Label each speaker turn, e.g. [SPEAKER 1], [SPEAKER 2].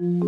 [SPEAKER 1] you